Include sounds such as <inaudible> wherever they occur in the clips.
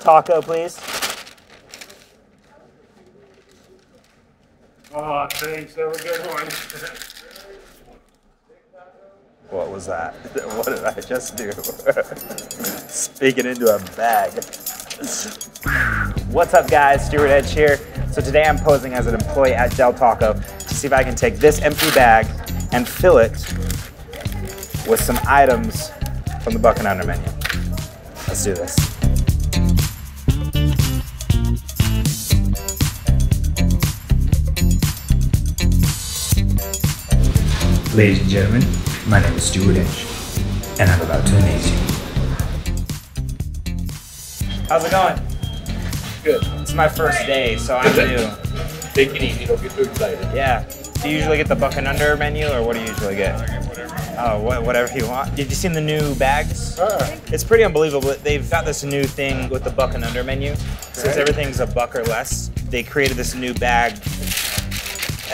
Taco, please. Oh, thanks. That was a good one. What was that? <laughs> What did I just do? <laughs> Speaking into a bag. What's up, guys? Stuart Edge here. So today I'm posing as an employee at Del Taco to see if I can take this empty bag and fill it with some items from the Buck and Under menu. Let's do this. Ladies and gentlemen, my name is Stuart Edge, and I'm about to amaze you. How's it going? Good. It's my first day, so I'm new. Take it easy. Don't get too excited. Yeah. Do you usually get the Buck and Under menu, or what do you usually get? Oh, wha- whatever you want. Did you see the new bags? Uh, It's pretty unbelievable. They've got this new thing with the Buck and Under menu. Since everything's a buck or less, they created this new bag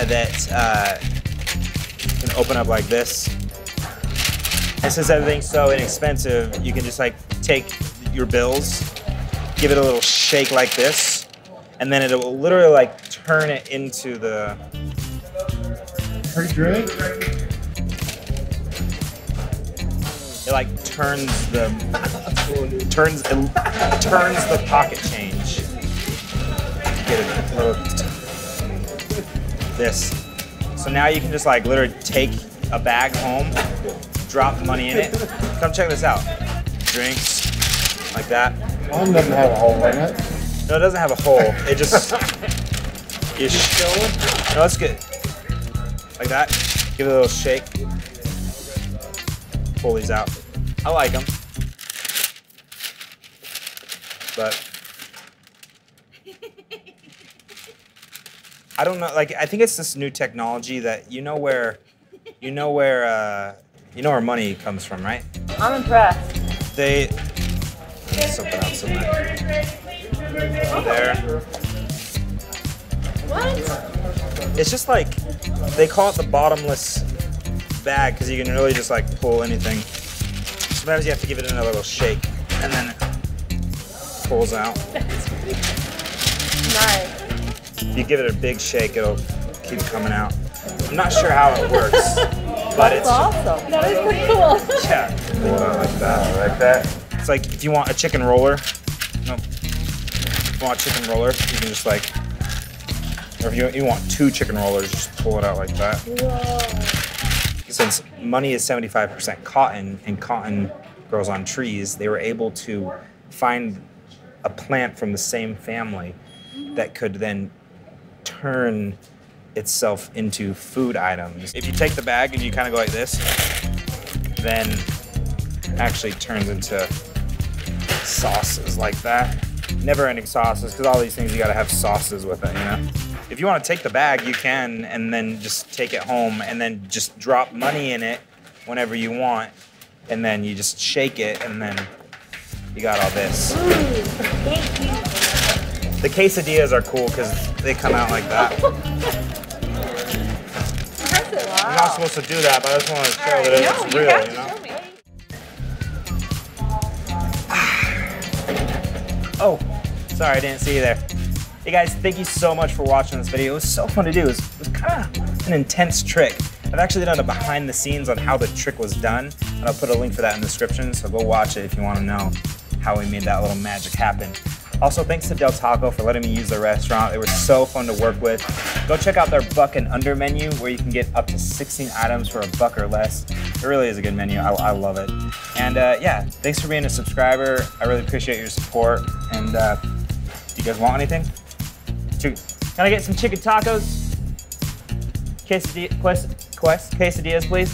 that uh, can open up like this. And since everything's so inexpensive, you can just like take your bills, give it a little shake like this, and then it will literally like turn it into the. You drink? It like turns the turns it turns the pocket change. Get it hooked. This. So now you can just like literally take a bag home, drop money in it. Come check this out. Drinks like that. Mine doesn't have a hole in it. No, it doesn't have a hole. It just <laughs> you sh- No, that's good. Like that. Give it a little shake. Pull these out. I like them, but I don't know. Like I think it's this new technology that you know where, you know where, uh, you know where money comes from, right? I'm impressed. They something else in there. There. What? It's just like they call it the bottomless bag because you can really just like pull anything. Sometimes you have to give it another little shake and then it pulls out. <laughs> Nice. If you give it a big shake, it'll keep coming out. I'm not sure how it works, <laughs> but it's awesome. That is pretty cool. <laughs> yeah, pull like that, like that. It's like if you want a chicken roller, no, if you want a chicken roller, you can just like, or if you, you want two chicken rollers, just pull it out like that. Whoa. since money is 75% cotton and cotton grows on trees, they were able to find a plant from the same family that could then turn itself into food items. If you take the bag and you kind of go like this, then actually turns into sauces like that. Never ending sauces, because all these things you gotta have sauces with it, you know? If you wanna take the bag, you can, and then just take it home and then just drop money in it whenever you want, and then you just shake it, and then you got all this. Ooh, thank you. The quesadillas are cool because they come out like that. Impressive. You're not supposed to do that, but I just wanted to show that No, it's you real, have you know? show me. Ah. Oh, sorry, I didn't see you there. Hey guys, thank you so much for watching this video. It was so fun to do. It was, it was kind of an intense trick. I've actually done a behind the scenes on how the trick was done, and I'll put a link for that in the description, so go watch it if you want to know how we made that little magic happen. Also, thanks to Del Taco for letting me use their restaurant. They were so fun to work with. Go check out their Buck and Under menu where you can get up to 16 items for a buck or less. It really is a good menu. I, I love it. And uh, yeah, thanks for being a subscriber. I really appreciate your support. And uh, do you guys want anything? Can I get some chicken tacos? Quesadilla, quest, quest, quesadillas, please.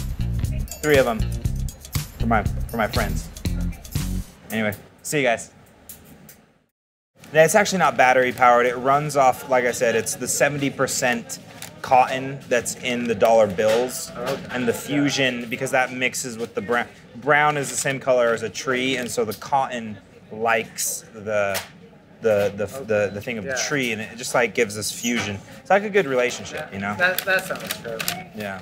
Three of them for my for my friends. Anyway, see you guys. Yeah, It's actually not battery powered. It runs off, like I said, it's the 70% cotton that's in the dollar bills and the fusion because that mixes with the brown. Brown is the same color as a tree, and so the cotton likes the the the the, the thing of the tree, and it just like gives us fusion. It's like a good relationship, you know? That, that sounds good. Yeah.